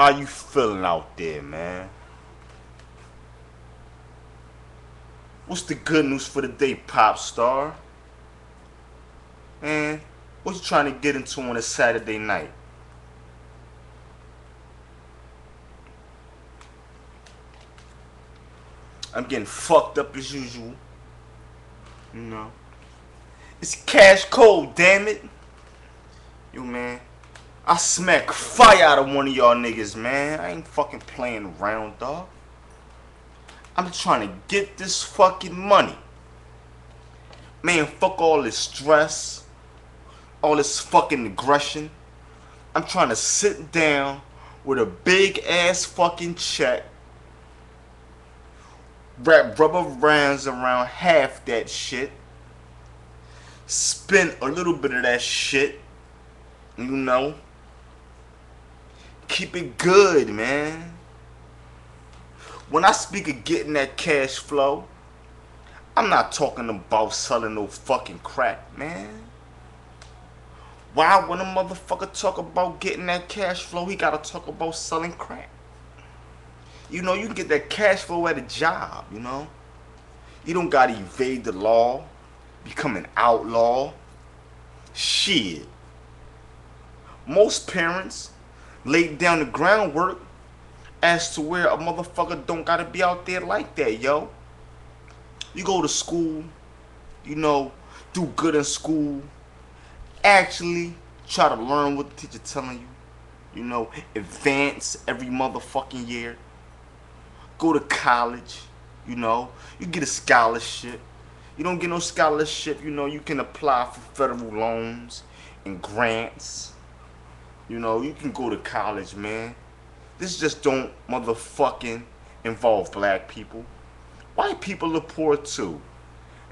How you feeling out there, man? What's the good news for the day, pop star? Man, what you trying to get into on a Saturday night? I'm getting fucked up as usual. You know. It's cash cold, damn it. You man. I smack fire out of one of y'all niggas, man. I ain't fucking playing around, dog. I'm trying to get this fucking money. Man, fuck all this stress. All this fucking aggression. I'm trying to sit down with a big ass fucking check. Wrap rubber bands around half that shit. Spend a little bit of that shit. You know. Keep it good, man. When I speak of getting that cash flow, I'm not talking about selling no fucking crack, man. Why when a motherfucker talk about getting that cash flow, he gotta talk about selling crack? You know, you can get that cash flow at a job, you know? You don't gotta evade the law, become an outlaw. Shit. Most parents laid down the groundwork as to where a motherfucker don't gotta be out there like that, yo. You go to school, you know, do good in school, actually try to learn what the teacher telling you, you know, advance every motherfucking year. Go to college, you know, you get a scholarship. You don't get no scholarship, you know, you can apply for federal loans and grants. You know, you can go to college, man. This just don't motherfucking involve black people. White people are poor too.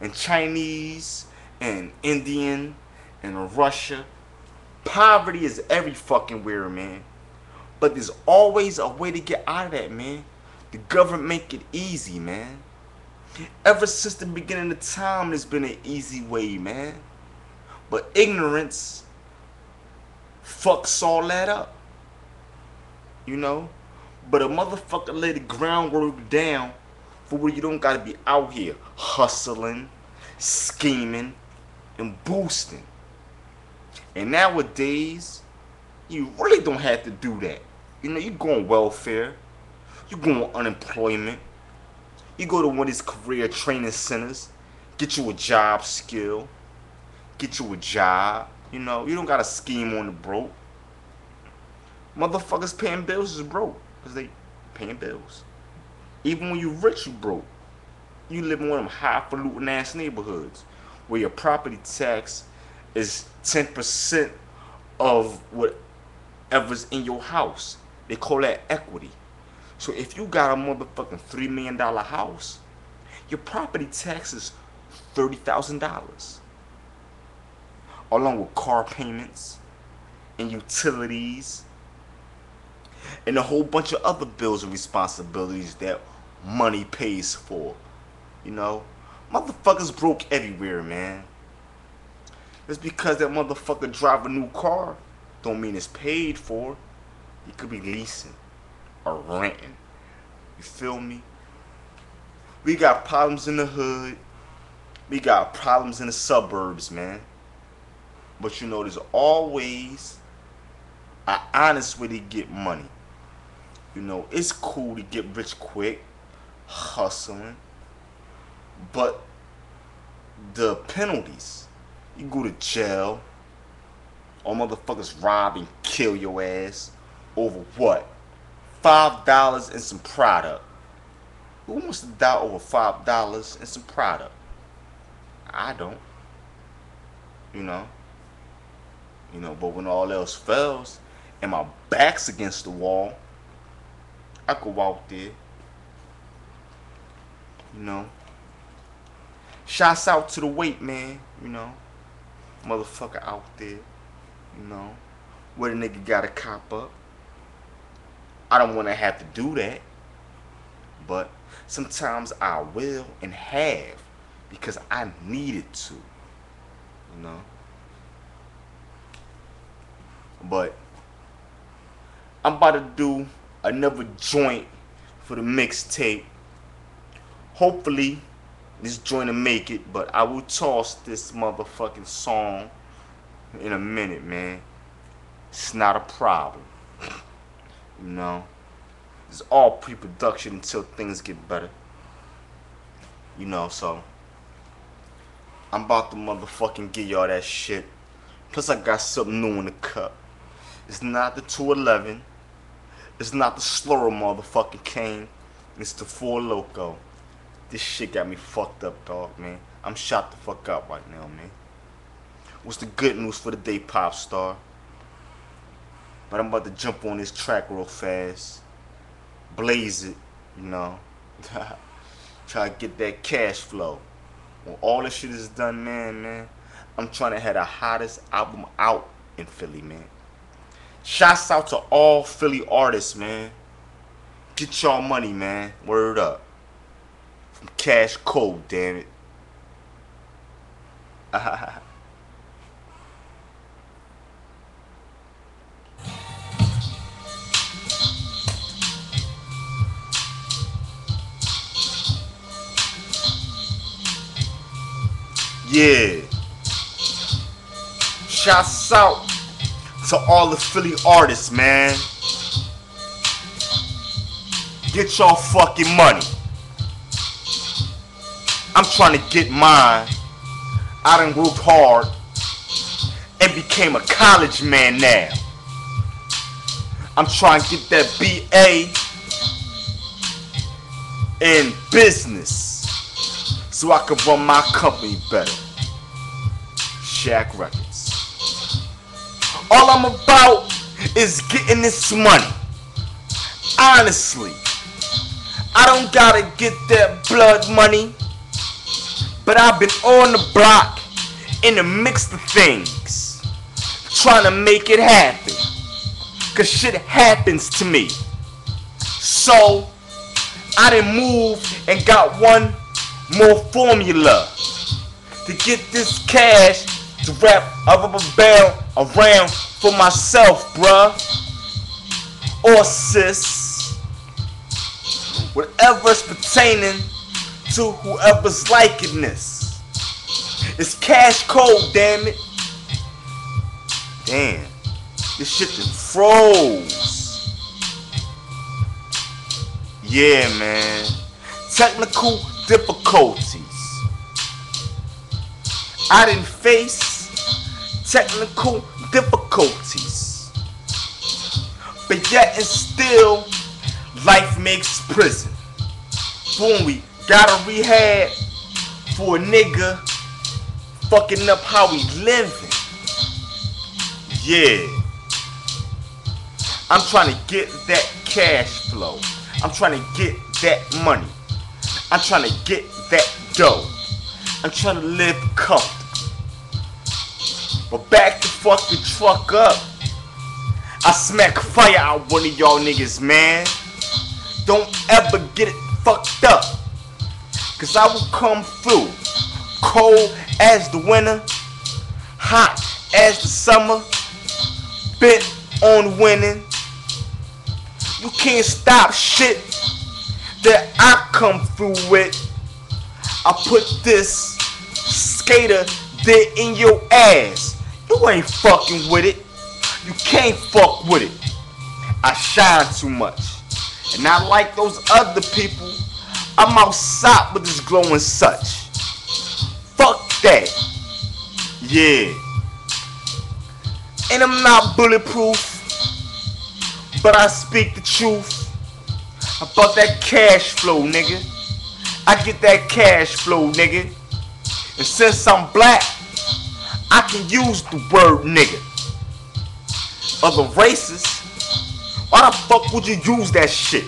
And Chinese and Indian and Russia. Poverty is every fucking where, man. But there's always a way to get out of that, man. The government make it easy, man. Ever since the beginning of time, there's been an easy way, man. But ignorance fucks all that up. You know? But a motherfucker lay the groundwork down for where you don't gotta be out here hustling, scheming, and boosting. And nowadays, you really don't have to do that. You know, you go on welfare, you go on unemployment, you go to one of these career training centers, get you a job skill, get you a job. You know, you don't got to scheme on the broke. Motherfuckers paying bills is broke because they paying bills. Even when you rich, you broke. You live in one of them highfalutin ass neighborhoods where your property tax is 10% of whatever's in your house. They call that equity. So if you got a motherfucking $3 million house, your property tax is $30,000. Along with car payments and utilities and a whole bunch of other bills and responsibilities that money pays for. You know? Motherfuckers broke everywhere, man. Just because that motherfucker drive a new car don't mean it's paid for. He could be leasing or renting. You feel me? We got problems in the hood. We got problems in the suburbs, man. But you know, there's always an honest way to get money. You know, it's cool to get rich quick, hustling. But the penalties, you go to jail, or motherfuckers rob and kill your ass over what? Five dollars and some product. Who wants to die over five dollars and some product? I don't. You know. You know, but when all else fails and my back's against the wall, I could walk there. You know. Shouts out to the weight man, you know. Motherfucker out there. You know. Where the nigga got a cop up. I don't want to have to do that. But sometimes I will and have because I needed to. You know. But I'm about to do another joint for the mixtape. Hopefully, this joint will make it, but I will toss this motherfucking song in a minute, man. It's not a problem. You know? It's all pre-production until things get better. You know, so I'm about to motherfucking give y'all that shit. Plus I got something new in the cup. It's not the 211. It's not the slower motherfucking cane. It's the Four Loco. This shit got me fucked up, dog, man. I'm shot the fuck up right now, man. What's the good news for the day, pop star? But I'm about to jump on this track real fast. Blaze it, you know. Try to get that cash flow. When all this shit is done, man, man, I'm trying to have the hottest album out in Philly, man. Shouts out to all Philly artists, man. Get y'all money, man. Word up. From CashCold, damn it. Yeah. Shouts out to all the Philly artists, man. Get your fucking money. I'm trying to get mine. I done worked hard and became a college man now. I'm trying to get that BA in business so I can run my company better. Shack Records. All I'm about is getting this money. Honestly, I don't gotta get that blood money, but I've been on the block in the mix of things, trying to make it happen. Cause shit happens to me. So, I didn't move and got one more formula to get this cash to wrap up a band around for myself, bruh. Or sis. Whatever's pertaining to whoever's liking this. It's CashCold, damn it. Damn. This shit just froze. Yeah, man. Technical difficulties. I didn't face technical difficulties. But yet and still, life makes prison. Boom, we got a rehab for a nigga fucking up how we living. Yeah. I'm trying to get that cash flow. I'm trying to get that money. I'm trying to get that dough. I'm trying to live comfortable. But back the fucking truck up. I smack fire out one of y'all niggas, man. Don't ever get it fucked up. Cause I will come through. Cold as the winter. Hot as the summer. Bent on winning. You can't stop shit that I come through with. I put this skater there in your ass. You ain't fucking with it. You can't fuck with it. I shine too much. And not like those other people. I'm outside with this glowing such. Fuck that. Yeah. And I'm not bulletproof. But I speak the truth about that cash flow, nigga. I get that cash flow, nigga. And since I'm black, I can use the word nigga. Other races, why the fuck would you use that shit?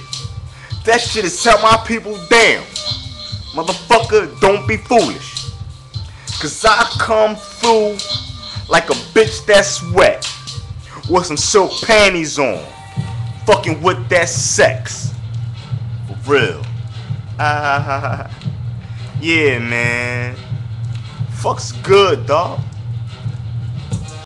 That shit is tell my people down. Motherfucker, don't be foolish. Cause I come through like a bitch that's wet. With some silk panties on. Fucking with that sex For real. Ah, yeah, man. Fuck's good, dog.